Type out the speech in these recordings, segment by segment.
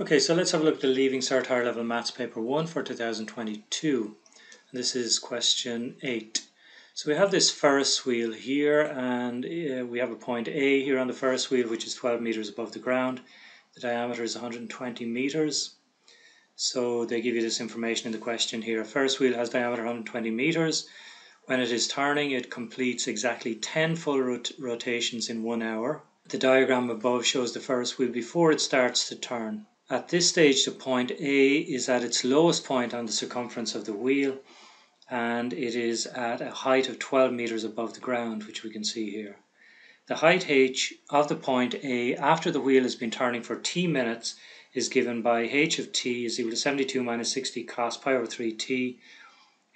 Okay, so let's have a look at the Leaving Cert Higher Level Maths Paper 1 for 2022. This is question 8. So we have this Ferris wheel here and uh, we have a point A here on the Ferris wheel which is 12 meters above the ground. The diameter is 120 meters. So they give you this information in the question here. A Ferris wheel has diameter 120 meters. When it is turning it completes exactly 10 full rot rotations in one hour. The diagram above shows the Ferris wheel before it starts to turn. At this stage the point A is at its lowest point on the circumference of the wheel and it is at a height of 12 meters above the ground which we can see here. The height h of the point A after the wheel has been turning for t minutes is given by h of t is equal to 72 minus 60 cos pi over 3t.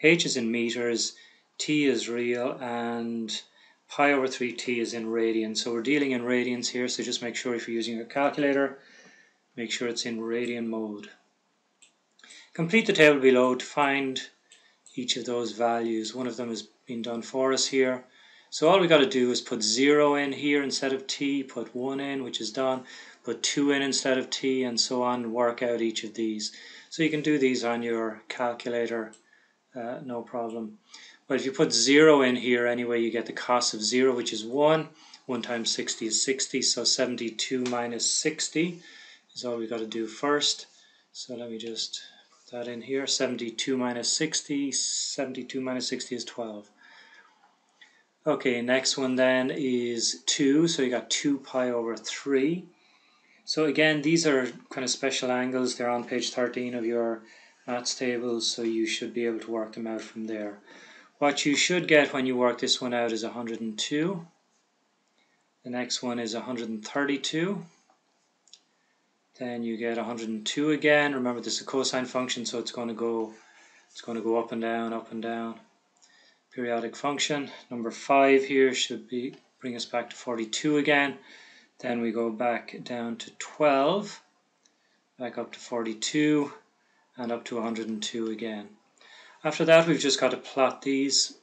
h is in meters, t is real and pi over 3t is in radians. So we're dealing in radians here so just make sure if you're using a calculator make sure it's in radian mode. Complete the table below to find each of those values. One of them has been done for us here. So all we got to do is put 0 in here instead of t, put 1 in, which is done, put 2 in instead of t, and so on, work out each of these. So you can do these on your calculator, uh, no problem. But if you put 0 in here anyway, you get the cos of 0, which is 1. 1 times 60 is 60, so 72 minus 60 is all we got to do first. So let me just put that in here. 72 minus 60, 72 minus 60 is 12. Okay, next one then is 2, so you got 2 pi over 3. So again, these are kind of special angles. They're on page 13 of your maths tables, so you should be able to work them out from there. What you should get when you work this one out is 102. The next one is 132 then you get 102 again. Remember this is a cosine function, so it's going to go it's going to go up and down, up and down. Periodic function. Number 5 here should be bring us back to 42 again. Then we go back down to 12, back up to 42, and up to 102 again. After that, we've just got to plot these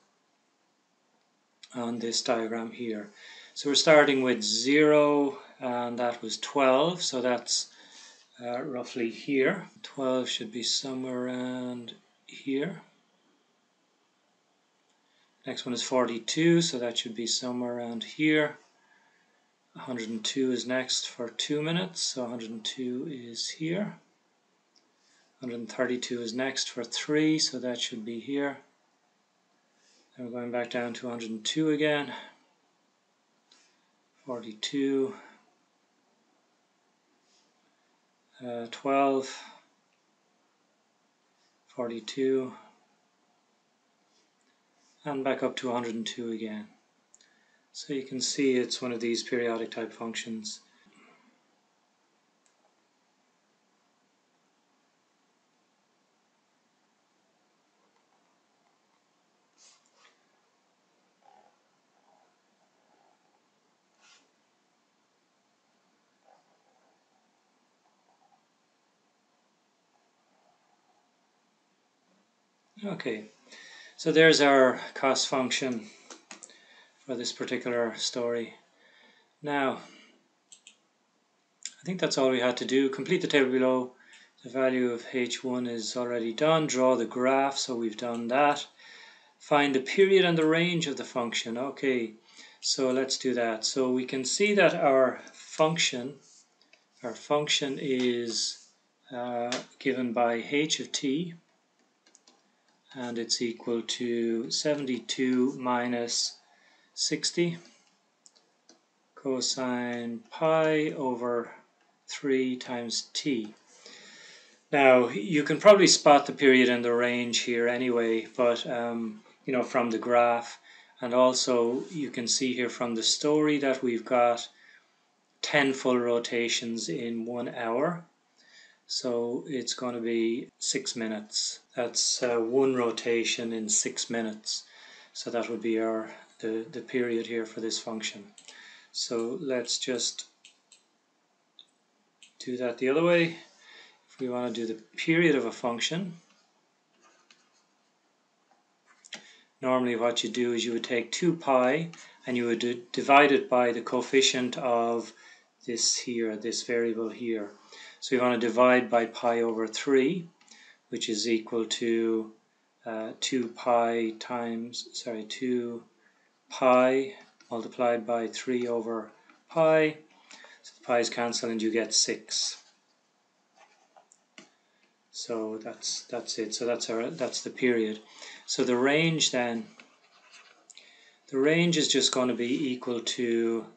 on this diagram here. So we're starting with 0, and that was 12, so that's uh, roughly here. 12 should be somewhere around here. Next one is 42, so that should be somewhere around here. 102 is next for 2 minutes, so 102 is here. 132 is next for 3, so that should be here. Then we're going back down to 102 again. 42, uh, 12, 42, and back up to 102 again. So you can see it's one of these periodic type functions. Okay, so there's our cost function for this particular story. Now, I think that's all we had to do. Complete the table below. The value of h1 is already done. Draw the graph, so we've done that. Find the period and the range of the function. Okay, so let's do that. So we can see that our function, our function is uh, given by h of t, and it's equal to 72 minus 60 cosine pi over 3 times t. Now you can probably spot the period and the range here anyway, but um, you know from the graph and also you can see here from the story that we've got 10 full rotations in one hour so it's going to be six minutes. That's uh, one rotation in six minutes. So that would be our the, the period here for this function. So let's just do that the other way. If we want to do the period of a function, normally what you do is you would take 2 pi and you would divide it by the coefficient of this here, this variable here. So we want to divide by pi over 3, which is equal to uh, 2 pi times, sorry, 2 pi multiplied by 3 over pi. So the pi's cancel and you get 6. So that's that's it. So that's our that's the period. So the range then the range is just going to be equal to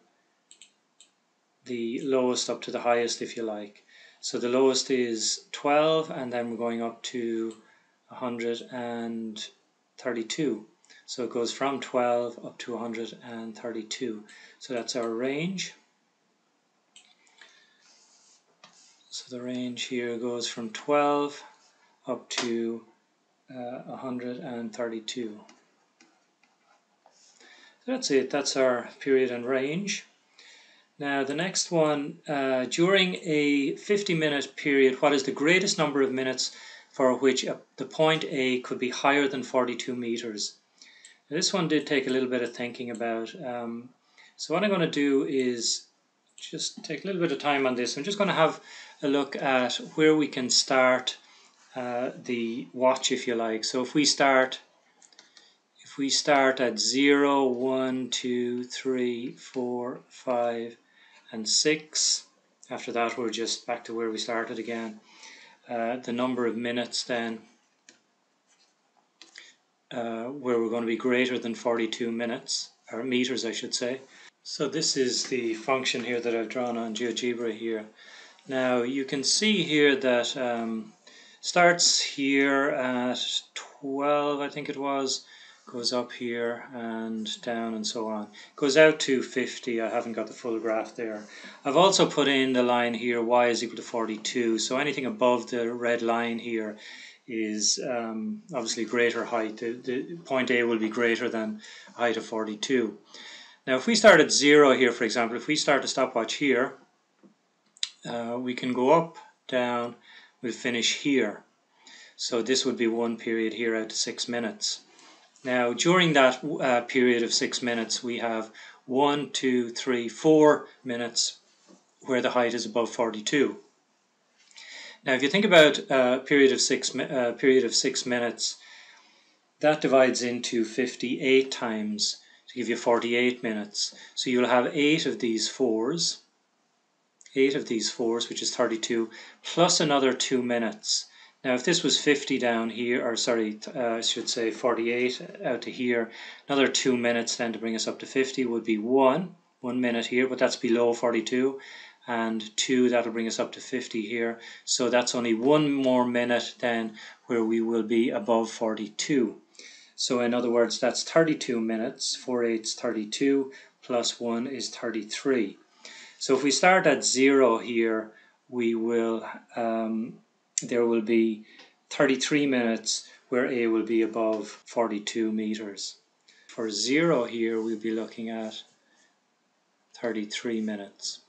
the lowest up to the highest if you like. So the lowest is 12 and then we're going up to 132. So it goes from 12 up to 132. So that's our range. So the range here goes from 12 up to uh, 132. So that's it, that's our period and range. Now the next one, uh, during a 50 minute period, what is the greatest number of minutes for which a, the point A could be higher than 42 meters? Now, this one did take a little bit of thinking about. Um, so what I'm going to do is just take a little bit of time on this. I'm just going to have a look at where we can start uh, the watch if you like. So if we start if we start at 0, 1, 2, 3, 4, 5, and 6. After that, we're just back to where we started again. Uh, the number of minutes then, uh, where we're going to be greater than 42 minutes, or meters I should say. So this is the function here that I've drawn on GeoGebra here. Now you can see here that um, starts here at 12 I think it was goes up here and down and so on. Goes out to 50, I haven't got the full graph there. I've also put in the line here, y is equal to 42, so anything above the red line here is um, obviously greater height. The, the, point A will be greater than height of 42. Now if we start at 0 here, for example, if we start a stopwatch here, uh, we can go up, down, we'll finish here. So this would be one period here out to 6 minutes. Now, during that uh, period of six minutes, we have one, two, three, four minutes where the height is above 42. Now, if you think about a uh, period of six uh, period of six minutes, that divides into 58 times to give you 48 minutes. So you'll have eight of these fours, eight of these fours, which is 32, plus another two minutes. Now, if this was 50 down here, or sorry, uh, I should say 48 out to here, another two minutes then to bring us up to 50 would be one, one minute here, but that's below 42, and two, that'll bring us up to 50 here. So that's only one more minute then where we will be above 42. So in other words, that's 32 minutes, 4 eighths 32, plus 1 is 33. So if we start at 0 here, we will um, there will be 33 minutes where A will be above 42 meters. For 0 here, we'll be looking at 33 minutes.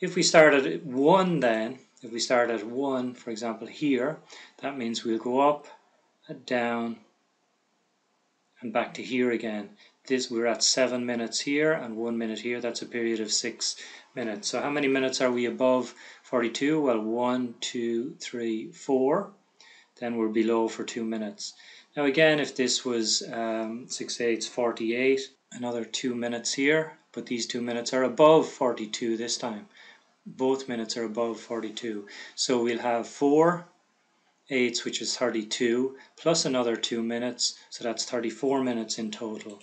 If we start at 1 then, if we start at 1, for example, here, that means we'll go up, and down, and back to here again. This We're at 7 minutes here and 1 minute here. That's a period of 6 minutes. So how many minutes are we above 42? Well, 1, 2, 3, 4. Then we're below for 2 minutes. Now again, if this was um, 6 8 48, another 2 minutes here, but these 2 minutes are above 42 this time. Both minutes are above 42. So we'll have 4 eighths, which is 32, plus another 2 minutes, so that's 34 minutes in total.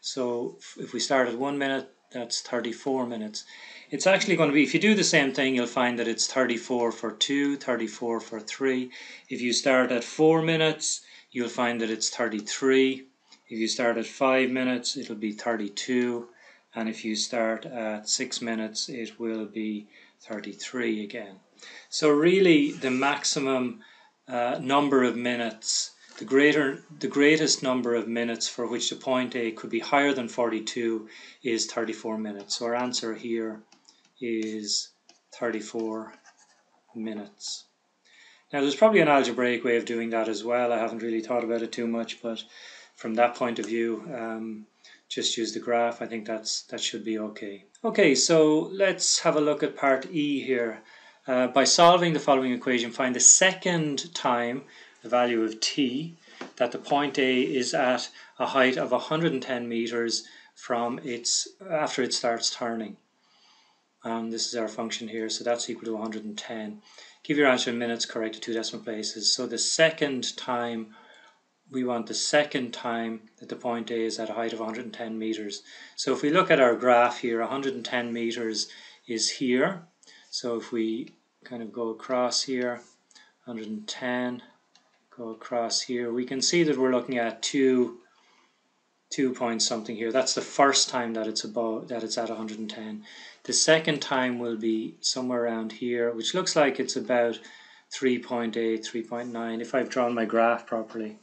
So if we start at 1 minute, that's 34 minutes. It's actually going to be, if you do the same thing, you'll find that it's 34 for 2, 34 for 3. If you start at 4 minutes, you'll find that it's 33. If you start at 5 minutes, it'll be 32. And if you start at 6 minutes, it will be 33 again. So really the maximum uh, number of minutes the greater the greatest number of minutes for which the point A could be higher than 42 is 34 minutes. So our answer here is 34 minutes. Now there's probably an algebraic way of doing that as well. I haven't really thought about it too much, but from that point of view, um, just use the graph. I think that's that should be okay. Okay, so let's have a look at part E here. Uh, by solving the following equation, find the second time the value of t that the point A is at a height of 110 meters from its after it starts turning. Um, this is our function here, so that's equal to 110. Give your answer in minutes correct to two decimal places. So the second time we want the second time that the point A is at a height of 110 meters. So if we look at our graph here, 110 meters is here. So if we kind of go across here, 110, go across here, we can see that we're looking at two, two point something here. That's the first time that it's above, that it's at 110. The second time will be somewhere around here, which looks like it's about 3.8, 3.9, if I've drawn my graph properly.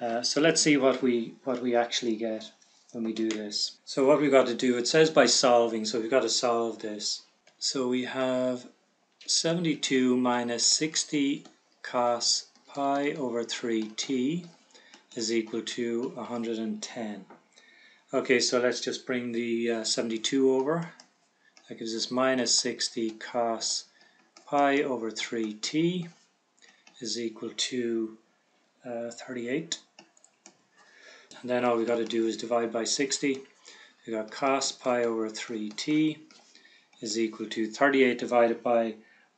Uh, so let's see what we what we actually get when we do this. So what we've got to do, it says by solving, so we've got to solve this. So we have 72 minus 60 cos pi over 3t is equal to 110. Okay, so let's just bring the uh, 72 over. That gives us minus 60 cos pi over 3t is equal to uh, 38. And then all we've got to do is divide by 60. We got cos pi over 3t is equal to 38 divided by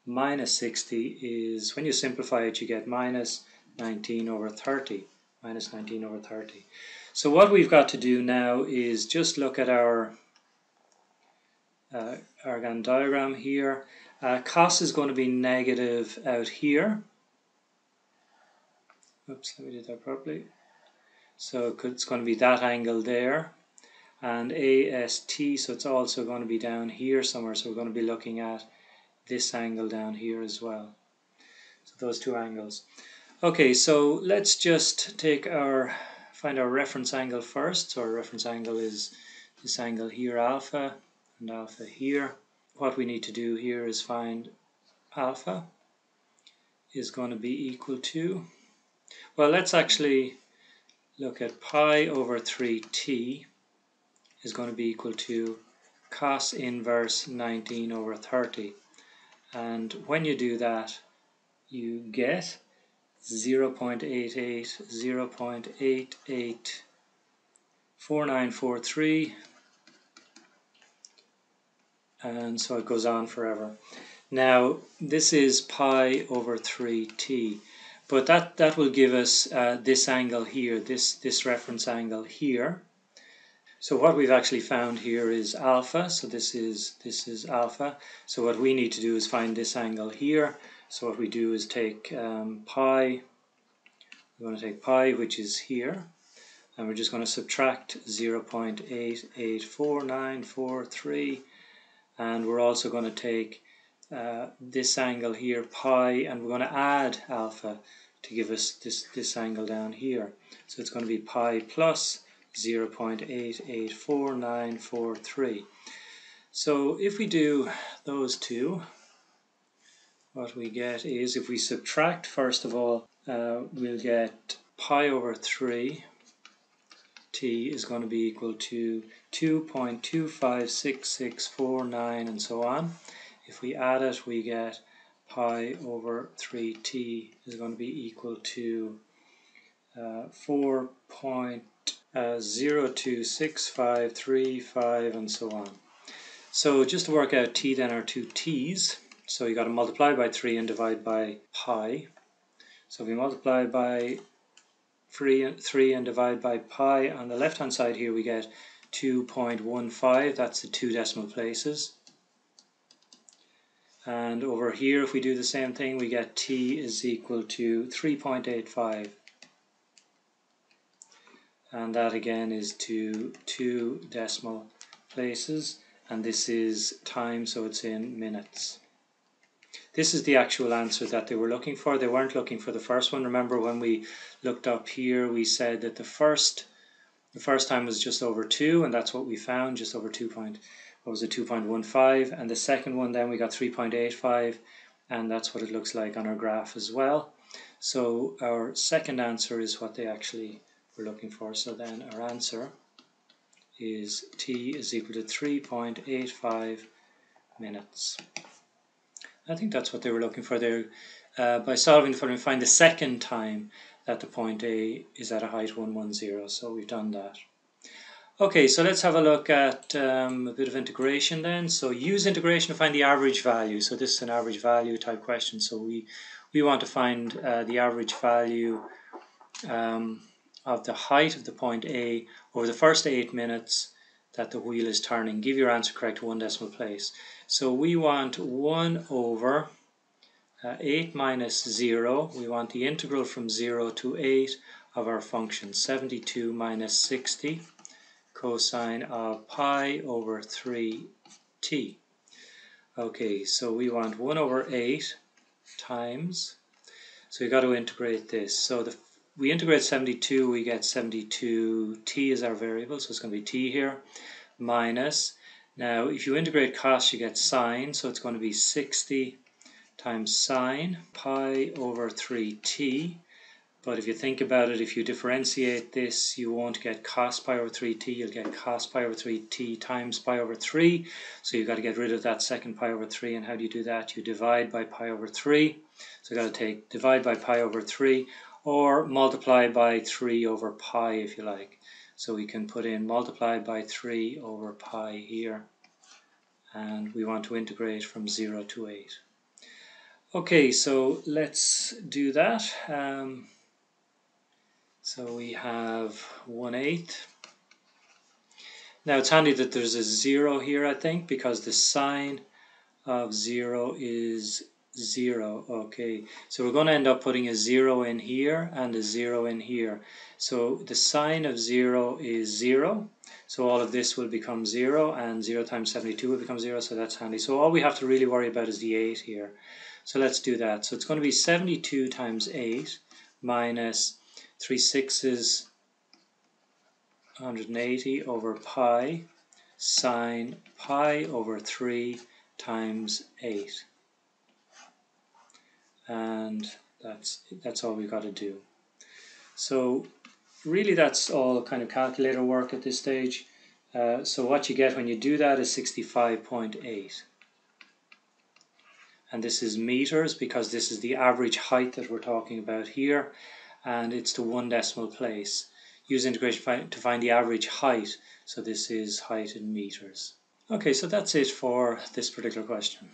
minus 60 is, when you simplify it, you get minus 19 over 30. Minus 19 over 30. So what we've got to do now is just look at our uh, Argand diagram here. Uh, cos is going to be negative out here. Oops, let me do that properly. So it's going to be that angle there. And AST, so it's also going to be down here somewhere. So we're going to be looking at this angle down here as well. So those two angles. Okay, so let's just take our, find our reference angle first. So our reference angle is this angle here, alpha, and alpha here. What we need to do here is find alpha is going to be equal to, well, let's actually look at pi over 3t is going to be equal to cos inverse 19 over 30. And when you do that, you get 0 0.88, 0 0.88, 4943, and so it goes on forever. Now, this is pi over 3t. But that, that will give us uh, this angle here, this, this reference angle here. So what we've actually found here is alpha, so this is, this is alpha. So what we need to do is find this angle here. So what we do is take um, pi, we're going to take pi which is here, and we're just going to subtract 0.884943 and we're also going to take uh, this angle here pi and we're going to add alpha to give us this, this angle down here. So it's going to be pi plus 0.884943. So if we do those two, what we get is if we subtract first of all, uh, we'll get pi over 3 t is going to be equal to 2.256649 and so on. If we add it, we get pi over 3t is going to be equal to uh, Uh, 4.026535 and so on. So just to work out t then are two t's. So you got to multiply by 3 and divide by pi. So if we multiply by 3, 3 and divide by pi on the left hand side here we get 2.15, that's the two decimal places. And over here, if we do the same thing, we get t is equal to 3.85. And that again is to two decimal places. And this is time, so it's in minutes. This is the actual answer that they were looking for. They weren't looking for the first one. Remember when we looked up here, we said that the first the first time was just over 2, and that's what we found, just over 2 point what was it 2.15 and the second one then we got 3.85 and that's what it looks like on our graph as well so our second answer is what they actually were looking for so then our answer is t is equal to 3.85 minutes. I think that's what they were looking for there. Uh, by solving for them, find the second time that the point A is at a height 110. So we've done that. Okay, so let's have a look at um, a bit of integration then. So use integration to find the average value. So this is an average value type question. So we, we want to find uh, the average value um, of the height of the point A over the first eight minutes that the wheel is turning. Give your answer correct one decimal place. So we want 1 over uh, 8 minus 0. We want the integral from 0 to 8 of our function. 72 minus 60 cosine of pi over 3t. Okay, so we want 1 over 8 times, so we got to integrate this. So the we integrate 72, we get 72, t is our variable, so it's going to be t here, minus, now if you integrate cos you get sine, so it's going to be 60 times sine pi over 3t, but if you think about it, if you differentiate this, you won't get cos pi over 3t, you'll get cos pi over 3t times pi over 3. So you've got to get rid of that second pi over 3. And how do you do that? You divide by pi over 3. So you've got to take divide by pi over 3 or multiply by 3 over pi if you like. So we can put in multiply by 3 over pi here and we want to integrate from 0 to 8. Okay, so let's do that. Um, so we have 1 8. Now it's handy that there's a 0 here, I think, because the sine of 0 is 0 okay. So we're going to end up putting a 0 in here and a 0 in here. So the sine of 0 is 0 so all of this will become 0 and 0 times 72 will become 0 so that's handy. So all we have to really worry about is the 8 here. So let's do that. So it's going to be 72 times 8 minus 3 sixes 180 over pi sine pi over 3 times 8 and that's that's all we've got to do. So really that's all kind of calculator work at this stage. Uh, so what you get when you do that is 65.8. And this is meters because this is the average height that we're talking about here and it's to one decimal place. Use integration to find the average height. So this is height in meters. Okay, so that's it for this particular question.